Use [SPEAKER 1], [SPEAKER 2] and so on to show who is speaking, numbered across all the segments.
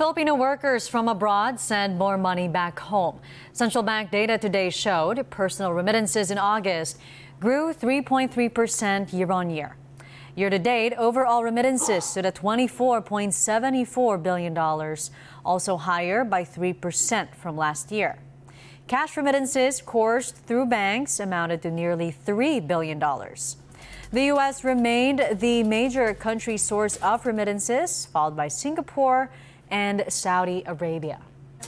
[SPEAKER 1] Filipino workers from abroad send more money back home. Central Bank data today showed personal remittances in August grew 3.3% year on year. Year to date, overall remittances stood at $24.74 billion, also higher by 3% from last year. Cash remittances coursed through banks amounted to nearly $3 billion. The U.S. remained the major country source of remittances, followed by Singapore and Saudi Arabia.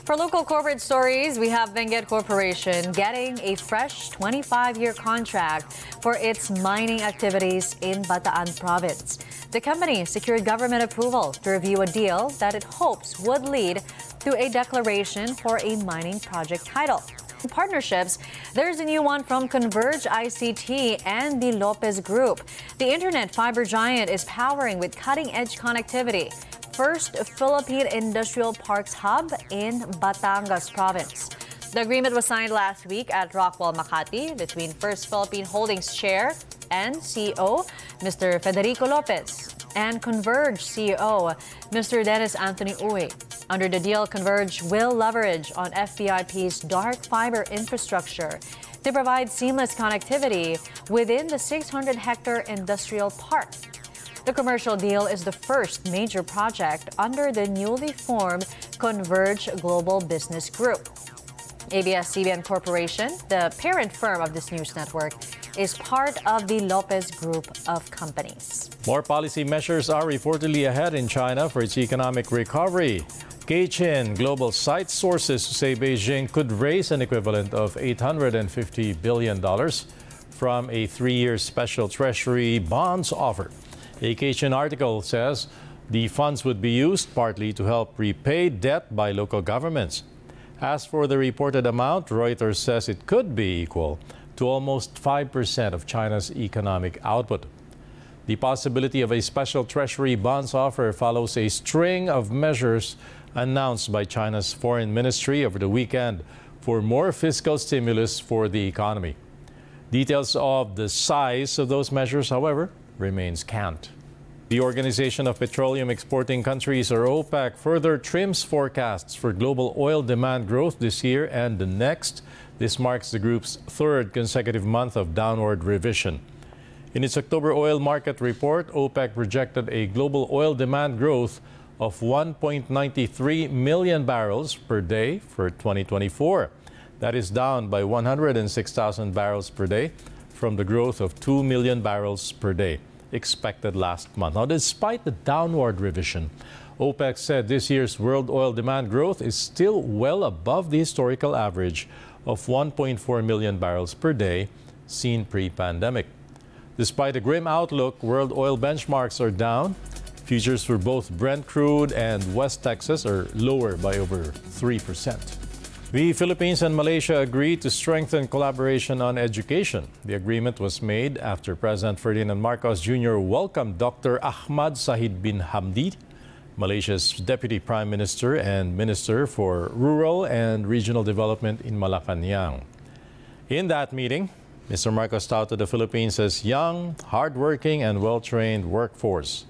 [SPEAKER 1] For local corporate stories, we have Benguet Corporation getting a fresh 25-year contract for its mining activities in Bataan province. The company secured government approval to review a deal that it hopes would lead to a declaration for a mining project title. Partnerships, there's a new one from Converge ICT and the Lopez Group. The internet fiber giant is powering with cutting edge connectivity first Philippine Industrial Parks hub in Batangas province. The agreement was signed last week at Rockwell Makati between First Philippine Holdings Chair and CEO Mr. Federico Lopez and Converge CEO Mr. Dennis Anthony Uy. Under the deal, Converge will leverage on FPIP's dark fiber infrastructure to provide seamless connectivity within the 600 hectare industrial park. The commercial deal is the first major project under the newly formed Converge Global Business Group. ABS-CBN Corporation, the parent firm of this news network, is part of the Lopez Group of companies.
[SPEAKER 2] More policy measures are reportedly ahead in China for its economic recovery. Caixin Global cites sources say Beijing could raise an equivalent of $850 billion from a three-year special treasury bonds offer. A Caixin article says the funds would be used partly to help repay debt by local governments. As for the reported amount, Reuters says it could be equal to almost 5% of China's economic output. The possibility of a special treasury bonds offer follows a string of measures announced by China's foreign ministry over the weekend for more fiscal stimulus for the economy. Details of the size of those measures, however, remains scant. The Organization of Petroleum Exporting Countries, or OPEC, further trims forecasts for global oil demand growth this year and the next. This marks the group's third consecutive month of downward revision. In its October oil market report, OPEC projected a global oil demand growth of 1.93 million barrels per day for 2024. That is down by 106,000 barrels per day from the growth of 2 million barrels per day expected last month. Now, despite the downward revision, OPEC said this year's world oil demand growth is still well above the historical average of 1.4 million barrels per day seen pre-pandemic. Despite a grim outlook, world oil benchmarks are down. Futures for both Brent crude and West Texas are lower by over 3 percent. The Philippines and Malaysia agreed to strengthen collaboration on education. The agreement was made after President Ferdinand Marcos Jr. welcomed Dr. Ahmad Zahid bin Hamidi, Malaysia's Deputy Prime Minister and Minister for Rural and Regional Development in Malacanang. In that meeting, Mr. Marcos touted the Philippines as young, hardworking, and well-trained workforce.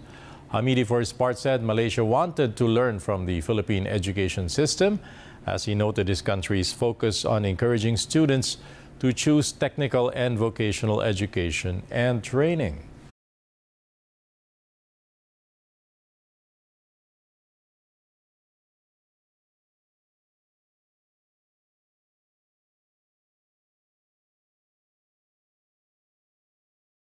[SPEAKER 2] Hamidi, for his part, said Malaysia wanted to learn from the Philippine education system as he noted his country's focus on encouraging students to choose technical and vocational education and training.